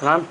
تمام